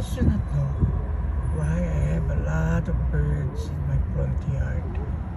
passionate do oh, not know why I have a lot of birds in my front yard.